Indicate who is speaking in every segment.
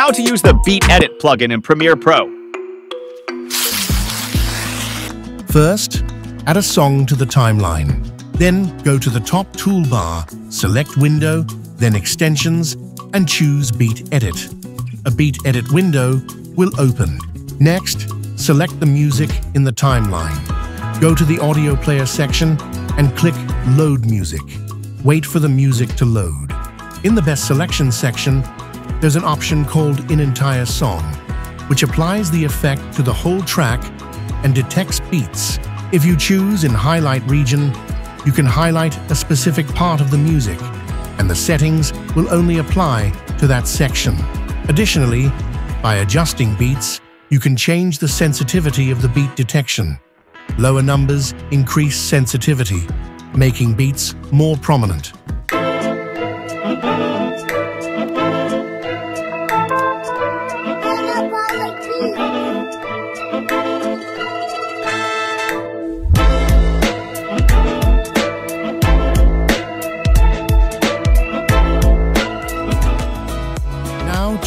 Speaker 1: How to use the Beat Edit plugin in Premiere Pro.
Speaker 2: First, add a song to the timeline. Then go to the top toolbar, select Window, then Extensions, and choose Beat Edit. A Beat Edit window will open. Next, select the music in the timeline. Go to the audio player section and click Load Music. Wait for the music to load. In the Beat Selection section, there's an option called In Entire Song, which applies the effect to the whole track and detects beats. If you choose in Highlight region, you can highlight a specific part of the music, and the settings will only apply to that section. Additionally, by adjusting beats, you can change the sensitivity of the beat detection. Lower numbers increase sensitivity, making beats more prominent.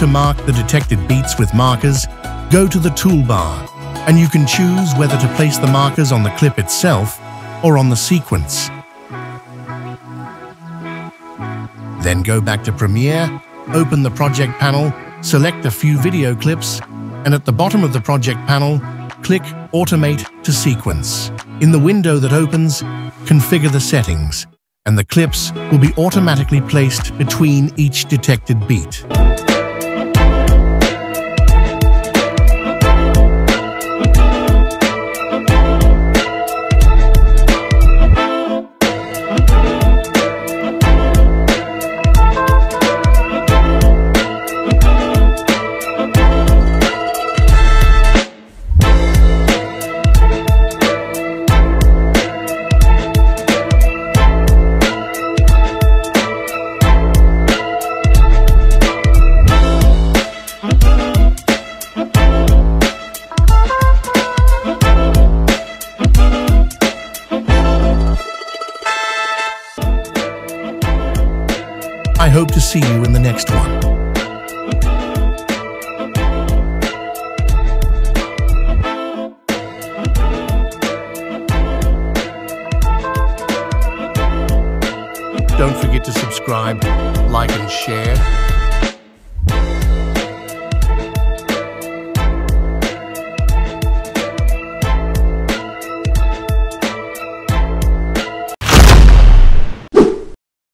Speaker 2: To mark the detected beats with markers, go to the toolbar, and you can choose whether to place the markers on the clip itself or on the sequence. Then go back to Premiere, open the project panel, select a few video clips, and at the bottom of the project panel, click Automate to Sequence. In the window that opens, configure the settings, and the clips will be automatically placed between each detected beat. I hope to see you in the next one. Don't forget to subscribe, like and share.